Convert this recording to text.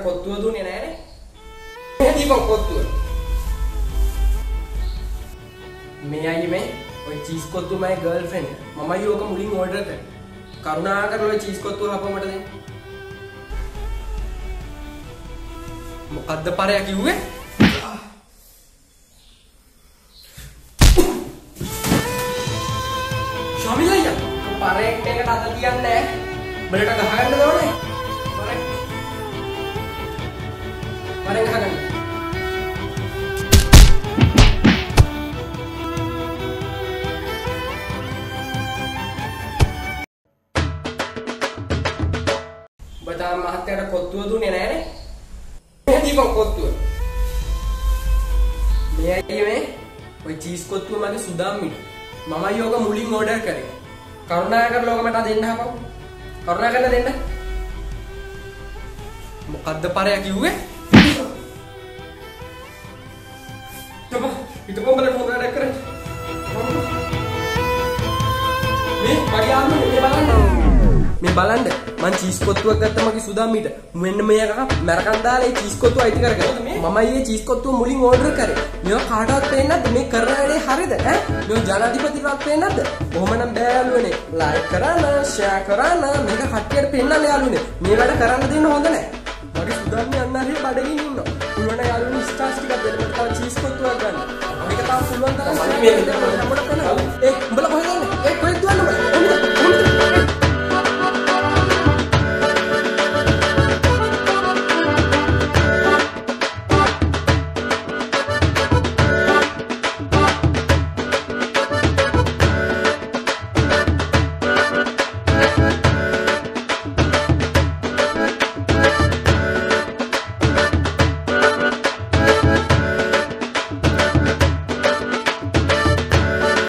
මට කොත්තුව දුන්නේ නෑනේ. දීපන් කොත්තුව. මේ අයියේ මේ ඔය චීස් කොත්තුව මගේ ගර්ල්ෆ්‍රෙන්ඩ්. මමයි ඕක මුලින් ඕඩර් කරේ. කරුණාකරලා ඔය චීස් කොත්තුව හපව මට දෙන්න. මොකද්ද පරයා කිව්වේ? ශමිලයියා පරේක්ට එකට අත තියන්නේ නැහැ. බඩට ගහගන්න දවනේ. පරෙක් ගහගන්න ඔබ තාම මහත්තයාට කොත්තුව දුන්නේ නැහනේ. මේ දීපන් කොත්තුව. මේ අයියේ මේ ඔය චීස් කොත්තුව මගේ සුදාම්මිට මමයි ඕක මුලින් ඕඩර් කරේ. කරුණාකරලා ඕක මට දෙන්න හපන් කරුණාකරලා දෙන්න. මොකද්ද පරයා කිව්වේ? තම හිටපොම් බල ෆෝන් වැඩ කරේ මේ මගේ ආන්නු මේ බලන්න. මේ බලන්න මං චීස් කොත්තුවක් ගත්තා මගේ සුදාම්මිට මෙන්න මේක මැරකන් දාලා ඒ චීස් කොත්තුව අයිති කරගත්තා මමයි මේ චීස් කොත්තුව මුලින් ඕඩර් කරේ. මේවා කාටවත් පේන්නේ නැද්ද මේ කරන වැඩේ හරියද ඈ? මේ ජනාධිපතිවත් පේන්නේ නැද්ද කොහොමනම් බෑ යාළුවනේ ලයික් කරන්න ෂෙයා කරන්න මේක කට්ටියට පෙන්නන්න යාළුවනේ. මේ වැඩ කරන්න දෙන්න හොඳ නැහැ මගේ සුදාම්මි අන්න හරිය බඩගින්න ඉන්නවා. පුළුවන් යාළුවනේ ස්ටාර්ස් ටිකක් දෙන්න. තව චීස් කොත්තුවක් ගන්න 我把们